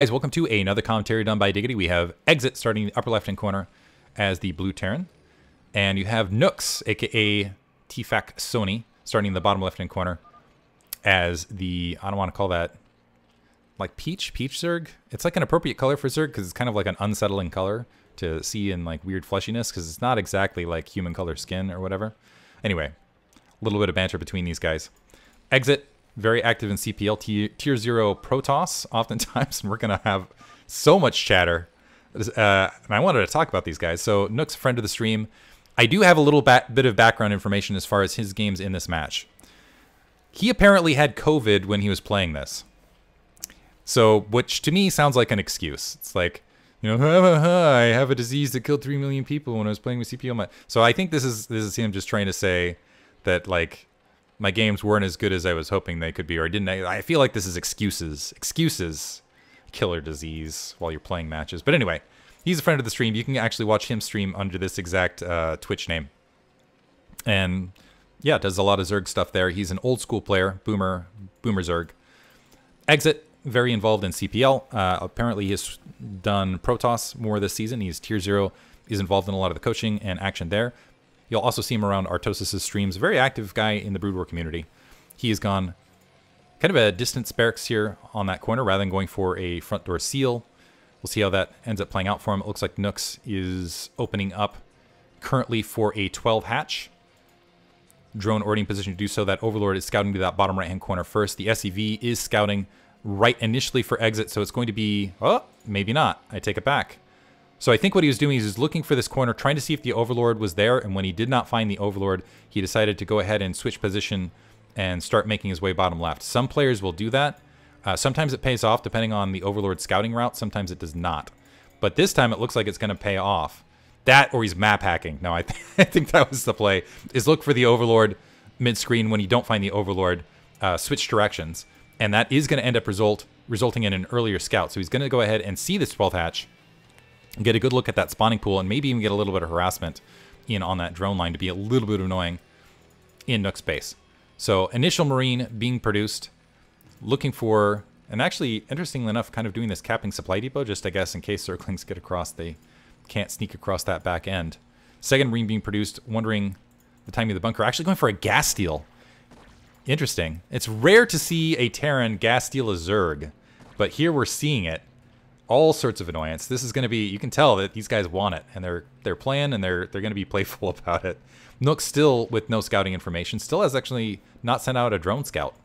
Guys, welcome to another commentary done by Diggity. We have Exit starting in the upper left-hand corner as the Blue Terran. And you have Nooks, aka Tfac Sony, starting in the bottom left-hand corner as the, I don't want to call that, like Peach? Peach Zerg? It's like an appropriate color for Zerg because it's kind of like an unsettling color to see in like weird fleshiness because it's not exactly like human color skin or whatever. Anyway, a little bit of banter between these guys. Exit very active in CPL tier, 0 Protoss oftentimes, and we're going to have so much chatter. Uh, and I wanted to talk about these guys. So Nook's a friend of the stream. I do have a little bit of background information as far as his games in this match. He apparently had COVID when he was playing this. So, which to me sounds like an excuse. It's like, you know, I have a disease that killed 3 million people when I was playing with CPL. So I think this is this is him just trying to say that like my games weren't as good as I was hoping they could be, or I didn't. I feel like this is excuses. Excuses. Killer disease while you're playing matches. But anyway, he's a friend of the stream. You can actually watch him stream under this exact uh, Twitch name. And yeah, does a lot of Zerg stuff there. He's an old school player, Boomer, Boomer Zerg. Exit, very involved in CPL. Uh, apparently, he's done Protoss more this season. He's tier zero. He's involved in a lot of the coaching and action there. You'll also see him around Artosis' streams. Very active guy in the Brood War community. He has gone kind of a distance barracks here on that corner rather than going for a front door seal. We'll see how that ends up playing out for him. It looks like Nooks is opening up currently for a 12 hatch. Drone in position to do so. That Overlord is scouting to that bottom right-hand corner first. The SCV is scouting right initially for exit, so it's going to be... Oh, maybe not. I take it back. So I think what he was doing is he's looking for this corner, trying to see if the Overlord was there, and when he did not find the Overlord, he decided to go ahead and switch position and start making his way bottom left. Some players will do that. Uh, sometimes it pays off depending on the Overlord scouting route, sometimes it does not. But this time it looks like it's going to pay off. That or he's map hacking. No, I, th I think that was the play, is look for the Overlord mid-screen. When you don't find the Overlord, uh, switch directions. And that is going to end up result resulting in an earlier scout. So he's going to go ahead and see this 12th hatch, get a good look at that spawning pool, and maybe even get a little bit of harassment in on that drone line to be a little bit annoying in Nook space. So initial Marine being produced, looking for, and actually, interestingly enough, kind of doing this capping supply depot, just I guess in case Zerglings get across, they can't sneak across that back end. Second Marine being produced, wondering the timing of the bunker. Actually going for a gas steal. Interesting. It's rare to see a Terran gas steal a Zerg, but here we're seeing it all sorts of annoyance. This is going to be, you can tell that these guys want it, and they're they're playing, and they're they're going to be playful about it. Nook still, with no scouting information, still has actually not sent out a drone scout,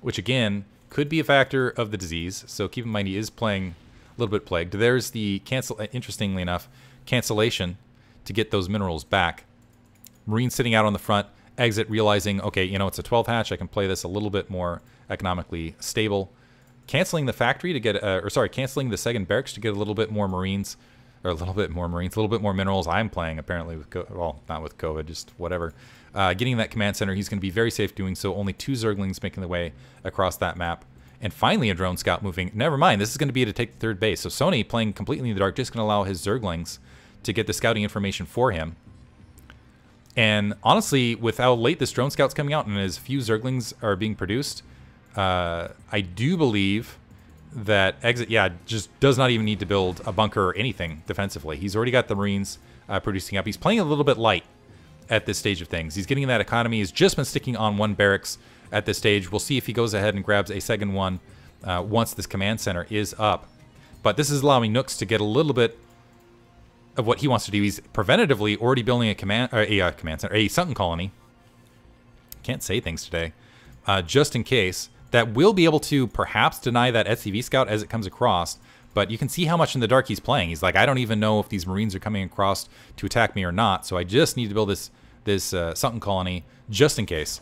which again could be a factor of the disease. So keep in mind he is playing a little bit plagued. There's the cancel. Uh, interestingly enough, cancellation to get those minerals back. Marine sitting out on the front. Exit realizing, okay, you know it's a 12 hatch. I can play this a little bit more economically stable canceling the factory to get, uh, or sorry, canceling the second barracks to get a little bit more Marines, or a little bit more Marines, a little bit more minerals. I'm playing apparently with, well, not with COVID, just whatever. Uh, getting that command center, he's going to be very safe doing so. Only two Zerglings making the way across that map. And finally, a drone scout moving. Never mind, this is going to be to take the third base. So Sony playing completely in the dark, just going to allow his Zerglings to get the scouting information for him. And honestly, with how late this drone scout's coming out and as few Zerglings are being produced, uh, I do believe that exit, yeah, just does not even need to build a bunker or anything defensively. He's already got the Marines uh, producing up. He's playing a little bit light at this stage of things. He's getting that economy. He's just been sticking on one barracks at this stage. We'll see if he goes ahead and grabs a second one uh, once this command center is up. But this is allowing Nooks to get a little bit of what he wants to do. He's preventatively already building a command, or a uh, command center, a Sunken colony. Can't say things today. Uh, just in case that will be able to perhaps deny that SCV scout as it comes across. But you can see how much in the dark he's playing. He's like, I don't even know if these Marines are coming across to attack me or not. So I just need to build this this uh, colony just in case.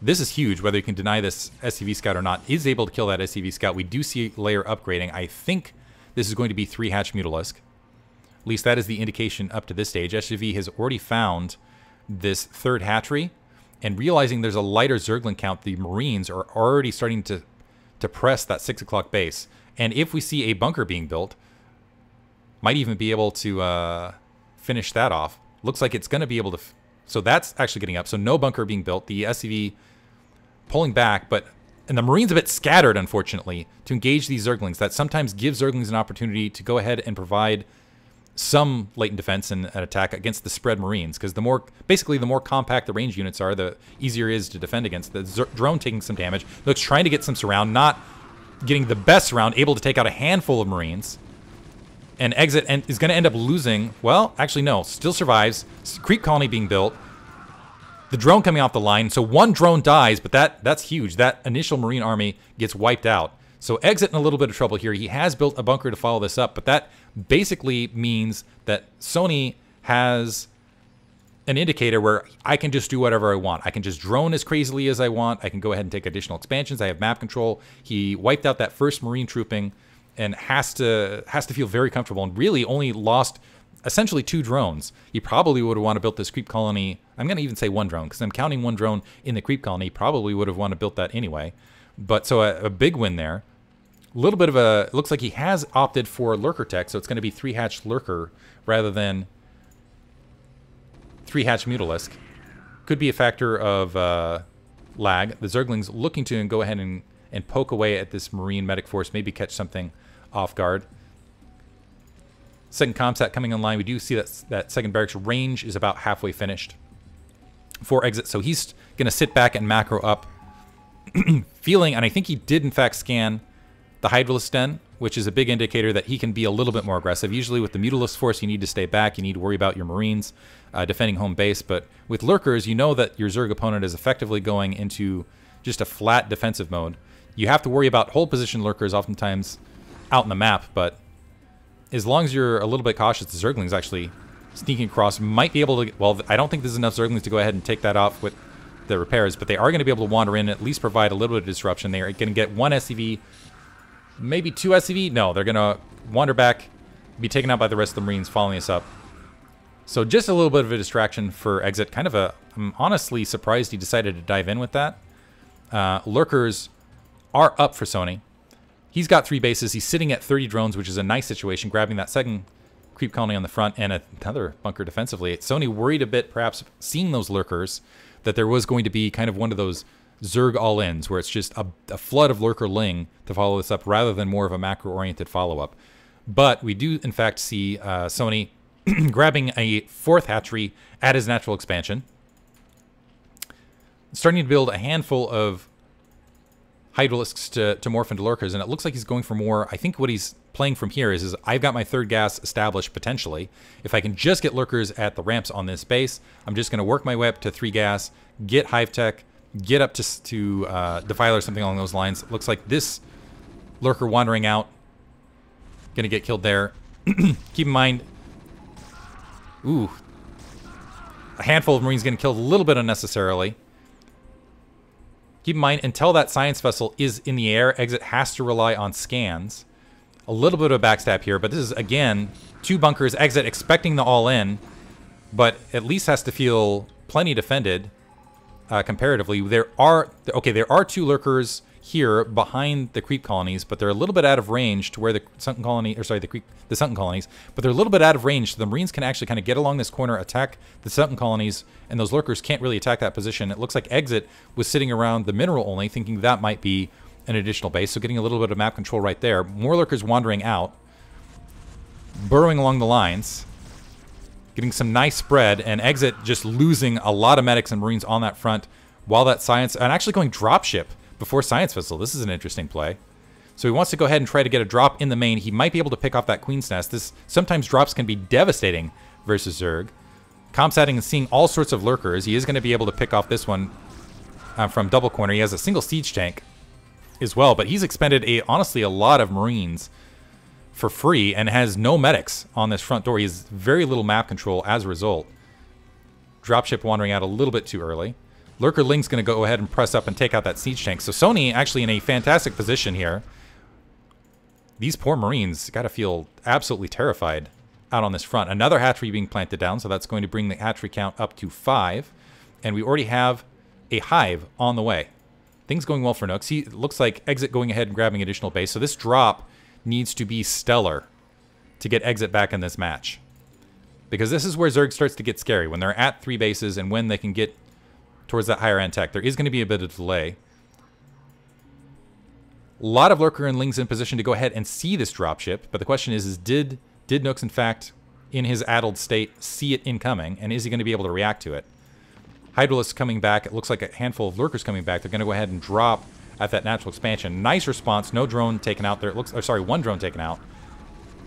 This is huge, whether you can deny this SCV scout or not. Is able to kill that SCV scout. We do see Lair upgrading. I think this is going to be three hatch Mutalisk. At least that is the indication up to this stage. SCV has already found this third hatchery and realizing there's a lighter Zergling count, the Marines are already starting to to press that six o'clock base. And if we see a bunker being built, might even be able to uh, finish that off. Looks like it's going to be able to. so that's actually getting up. So no bunker being built. The SCV pulling back, but and the Marine's a bit scattered, unfortunately, to engage these Zerglings. That sometimes gives Zerglings an opportunity to go ahead and provide some latent defense and an attack against the spread Marines, because the more, basically, the more compact the range units are, the easier it is to defend against. The drone taking some damage, looks trying to get some surround, not getting the best surround, able to take out a handful of Marines. And exit and is going to end up losing. Well, actually, no. Still survives. Creep colony being built the drone coming off the line. So one drone dies, but that that's huge. That initial Marine army gets wiped out. So exit in a little bit of trouble here. He has built a bunker to follow this up, but that basically means that Sony has an indicator where I can just do whatever I want. I can just drone as crazily as I want. I can go ahead and take additional expansions. I have map control. He wiped out that first Marine trooping and has to has to feel very comfortable and really only lost essentially two drones. He probably would have wanted to build this creep colony. I'm going to even say one drone because I'm counting one drone in the creep colony. Probably would have wanted to build that anyway. But so a, a big win there. A little bit of a looks like he has opted for lurker tech, so it's going to be three hatch lurker rather than three hatch mutalisk. Could be a factor of uh, lag. The Zerglings looking to go ahead and, and poke away at this Marine medic force, maybe catch something off guard. Second ComSat coming online. We do see that that second barracks range is about halfway finished for exit. So he's going to sit back and macro up, feeling, and I think he did in fact scan the Hydralisk Den, which is a big indicator that he can be a little bit more aggressive. Usually with the Mutalisk Force, you need to stay back. You need to worry about your Marines uh, defending home base. But with Lurkers, you know that your Zerg opponent is effectively going into just a flat defensive mode. You have to worry about hold position Lurkers oftentimes out in the map, but as long as you're a little bit cautious, the Zerglings actually sneaking across might be able to... Well, I don't think there's enough Zerglings to go ahead and take that off with the repairs, but they are going to be able to wander in and at least provide a little bit of disruption. They are going to get one SCV, maybe two SCV. No, they're going to wander back, be taken out by the rest of the Marines following us up. So just a little bit of a distraction for exit. Kind of a... I'm honestly surprised he decided to dive in with that. Uh, lurkers are up for Sony. He's got three bases. He's sitting at 30 drones, which is a nice situation, grabbing that second creep colony on the front and another bunker defensively. Sony worried a bit, perhaps seeing those lurkers, that there was going to be kind of one of those Zerg all-ins, where it's just a, a, flood of lurker ling to follow this up, rather than more of a macro-oriented follow-up. But we do, in fact, see uh, Sony grabbing a fourth hatchery at his natural expansion, starting to build a handful of Hydralisks to, to morph into Lurkers, and it looks like he's going for more. I think what he's playing from here is, is I've got my third gas established potentially. If I can just get Lurkers at the ramps on this base, I'm just going to work my way up to three gas, get Hive Tech, get up to, to uh, Defiler, something along those lines. Looks like this Lurker wandering out, to get killed there. Keep in mind, ooh, a handful of Marines getting killed a little bit unnecessarily. Keep in mind, until that science vessel is in the air, exit has to rely on scans. A little bit of a backstab here, but this is, again, two bunkers, exit expecting the all-in, but at least has to feel plenty defended uh, comparatively. There are, okay, there are two lurkers here behind the creep colonies, but they're a little bit out of range to where the sunken colony, or sorry, the creep, the sunken colonies, but they're a little bit out of range, so the Marines can actually kind of get along this corner, attack the sunken colonies, and those lurkers can't really attack that position. It looks like Exit was sitting around the mineral only, thinking that might be an additional base, so getting a little bit of map control right there. More lurkers wandering out, burrowing along the lines, getting some nice spread, and Exit just losing a lot of medics and Marines on that front, while that science, and actually going dropship before Science Vessel. This is an interesting play. So he wants to go ahead and try to get a drop in the main. He might be able to pick off that Queen's Nest. This Sometimes drops can be devastating versus Zerg. Comsatting and seeing all sorts of lurkers. He is going to be able to pick off this one uh, from double corner. He has a single siege tank as well, but he's expended a honestly a lot of Marines for free and has no medics on this front door. He has very little map control as a result. Dropship wandering out a little bit too early. Lurker Ling's going to go ahead and press up and take out that siege tank. So Sony actually in a fantastic position here. These poor Marines got to feel absolutely terrified out on this front. Another hatchery being planted down, so that's going to bring the hatchery count up to five. And we already have a hive on the way. Things going well for Nooks. He looks like Exit going ahead and grabbing additional base. So this drop needs to be stellar to get Exit back in this match. Because this is where Zerg starts to get scary. When they're at three bases and when they can get towards that higher end tech. There is going to be a bit of delay. A lot of Lurker and Lings in position to go ahead and see this dropship, but the question is, is did did Nooks in fact, in his addled state, see it incoming, and is he going to be able to react to it? Hydralisk coming back. It looks like a handful of Lurkers coming back. They're going to go ahead and drop at that natural expansion. Nice response. No drone taken out there. It looks, or sorry, one drone taken out.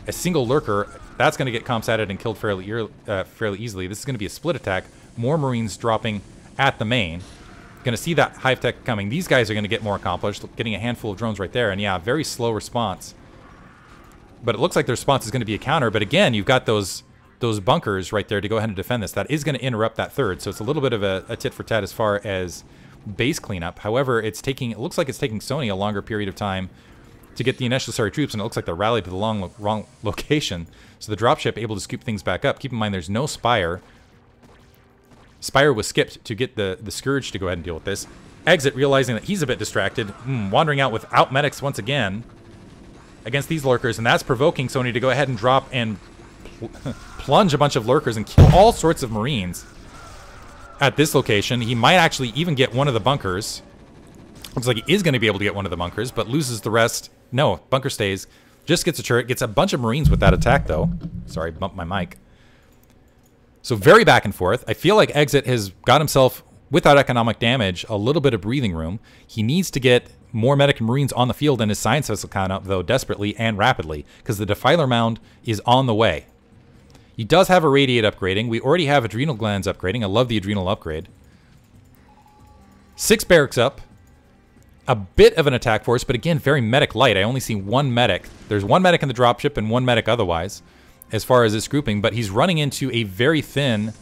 A single Lurker. That's going to get comp-satted and killed fairly, uh, fairly easily. This is going to be a split attack. More Marines dropping at the main. Going to see that Hive Tech coming. These guys are going to get more accomplished, getting a handful of drones right there. And yeah, very slow response. But it looks like the response is going to be a counter. But again, you've got those those bunkers right there to go ahead and defend this. That is going to interrupt that third. So it's a little bit of a, a tit for tat as far as base cleanup. However, it's taking it looks like it's taking Sony a longer period of time to get the necessary troops, and it looks like they're rallied to the long, wrong location. So the dropship able to scoop things back up. Keep in mind, there's no Spire. Spire was skipped to get the, the Scourge to go ahead and deal with this. Exit, realizing that he's a bit distracted, mm, wandering out without medics once again against these lurkers, and that's provoking Sony to go ahead and drop and pl plunge a bunch of lurkers and kill all sorts of Marines at this location. He might actually even get one of the bunkers. Looks like he is going to be able to get one of the bunkers, but loses the rest. No, bunker stays. Just gets a turret. Gets a bunch of Marines with that attack, though. Sorry, bumped my mic. So very back and forth. I feel like Exit has got himself, without economic damage, a little bit of breathing room. He needs to get more medic and marines on the field and his science vessel count up, though, desperately and rapidly, because the Defiler Mound is on the way. He does have Irradiate upgrading. We already have Adrenal Glands upgrading. I love the Adrenal upgrade. Six Barracks up. A bit of an attack force, but again, very medic light. I only see one medic. There's one medic in the dropship and one medic otherwise as far as this grouping, but he's running into a very thin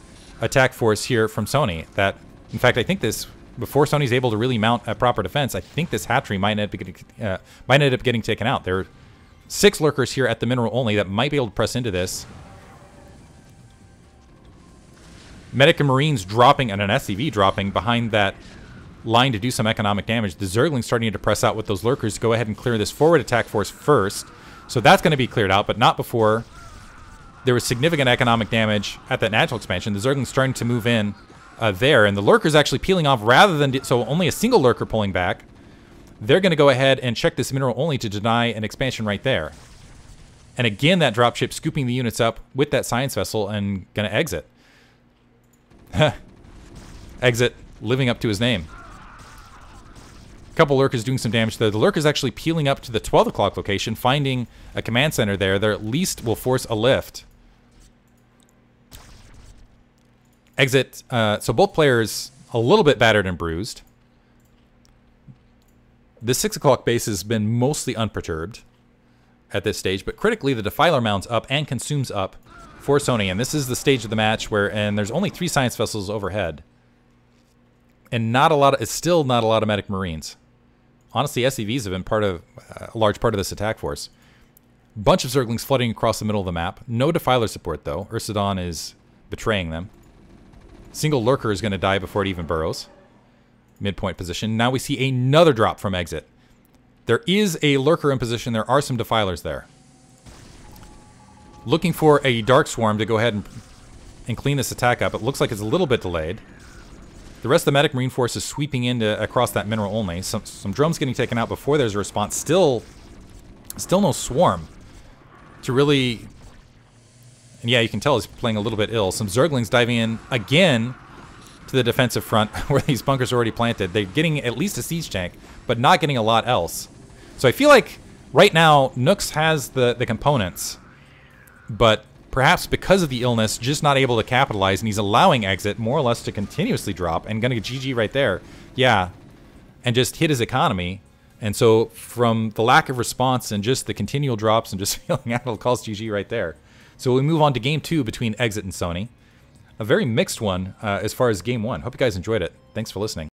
attack force here from Sony. That, in fact, I think this before Sony's able to really mount a proper defense, I think this hatchery might end up getting, uh, might end up getting taken out. There are six lurkers here at the mineral only that might be able to press into this. Medic and Marines dropping and an SCV dropping behind that line to do some economic damage. The Zergling's starting to press out with those lurkers. Go ahead and clear this forward attack force first. So that's going to be cleared out, but not before there was significant economic damage at that natural expansion. The Zergling's starting to move in uh, there, and the Lurker's actually peeling off rather than... So only a single Lurker pulling back. They're going to go ahead and check this mineral only to deny an expansion right there. And again, that dropship scooping the units up with that science vessel and going to exit. exit, living up to his name. A couple Lurkers doing some damage there. The Lurker's actually peeling up to the 12 o'clock location, finding a command center there. There at least will force a lift. Exit. Uh, so both players a little bit battered and bruised. The 6 o'clock base has been mostly unperturbed at this stage, but critically the Defiler Mound's up and consumes up for Sony, and this is the stage of the match where, and there's only three science vessels overhead, and not a lot of, it's still not a lot of medic marines. Honestly, SCVs have been part of, uh, a large part of this attack force. Bunch of Zerglings flooding across the middle of the map. No Defiler support, though. Ursadon is betraying them. Single Lurker is going to die before it even burrows. Midpoint position. Now we see another drop from exit. There is a Lurker in position. There are some Defilers there. Looking for a Dark Swarm to go ahead and, and clean this attack up. It looks like it's a little bit delayed. The rest of the Medic Marine Force is sweeping into across that mineral only. Some, some drones getting taken out before there's a response. Still, still no Swarm to really and yeah, you can tell he's playing a little bit ill. Some Zerglings diving in again to the defensive front where these bunkers are already planted. They're getting at least a siege tank, but not getting a lot else. So I feel like right now Nooks has the, the components, but perhaps because of the illness, just not able to capitalize, and he's allowing Exit more or less to continuously drop, and gonna get GG right there. Yeah, and just hit his economy. And so from the lack of response and just the continual drops and just feeling out, it calls GG right there. So we move on to game two between Exit and Sony. A very mixed one uh, as far as game one. Hope you guys enjoyed it. Thanks for listening.